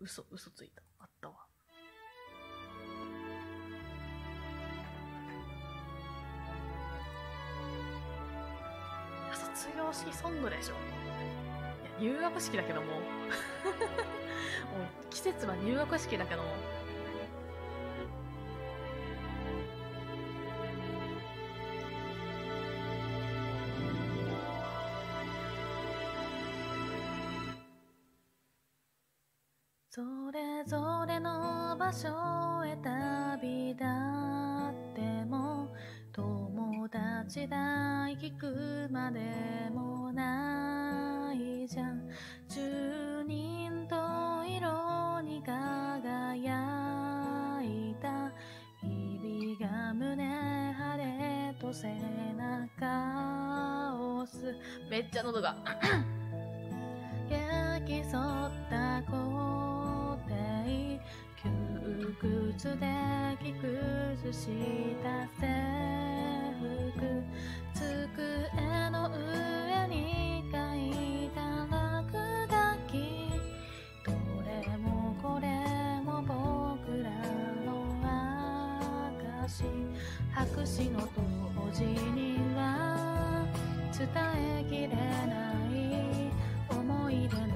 嘘、嘘ついた。あったわ。卒業式ソングでしょ。いや、入学式だけども。もう、季節は入学式だけども。それぞれの場所へ旅立っても友達だ聞くまでもないじゃん。十人と色に輝いた。日々が胸張れと背中を押す。めっちゃ喉が。焼き添った校庭窮屈で着崩した制服机の上に書いた落書き。どれもこれも僕らの証白紙の当時には伝えき。れない思い出の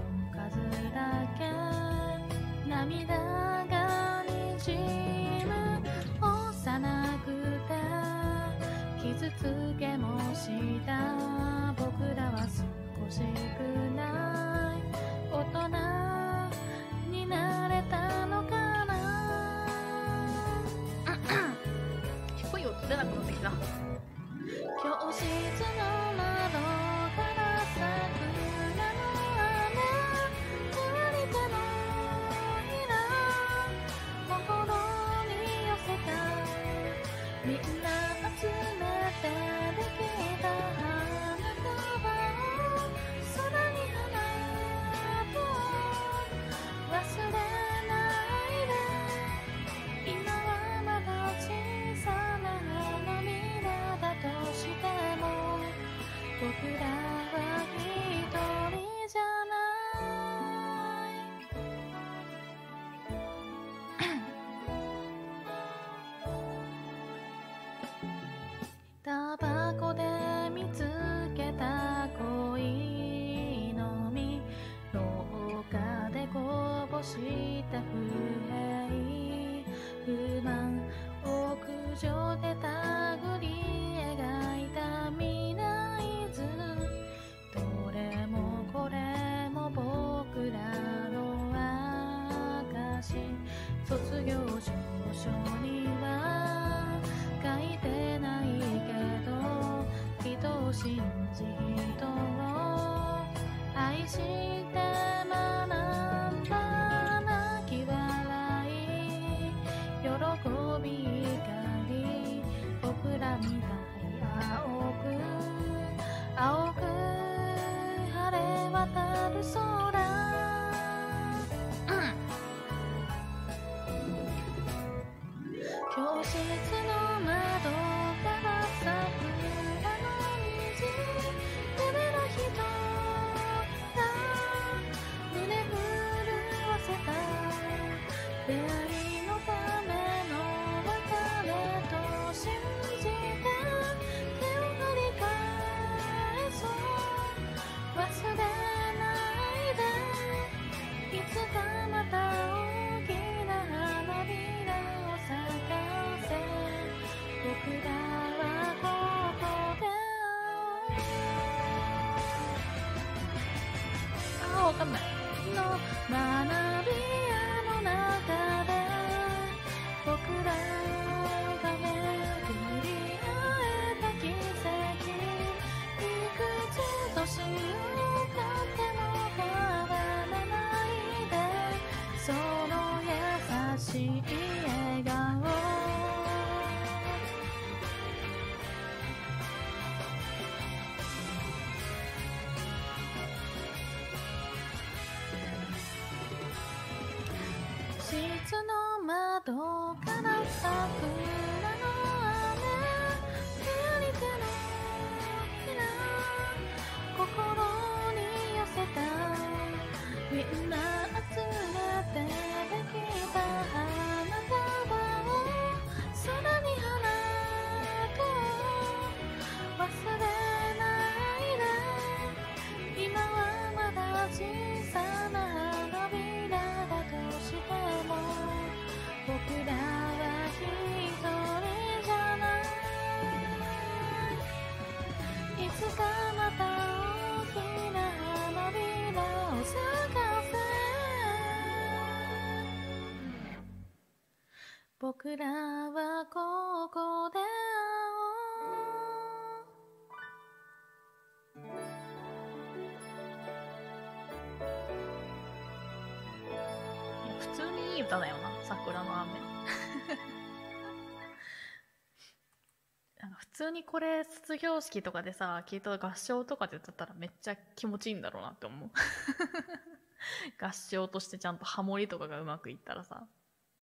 屋上でたぐり描いた未来図どれもこれも僕らの証卒業証書には書いてないけど人を。信じ人を愛しる空。教室の窓から桜の虹。夢の人が胸震わせた。出会い会おうあーわかんない。の学び屋の中で僕らが巡り会えた奇跡いくつ年をかっても変わらないでその優しいの窓から咲く僕らはここで会おう普通にいい歌だよな桜の雨なんか普通にこれ卒業式とかでさ聞いた合唱とかで歌ったらめっちゃ気持ちいいんだろうなって思う。合唱としてちゃんとハモリとかがうまくいったらさ。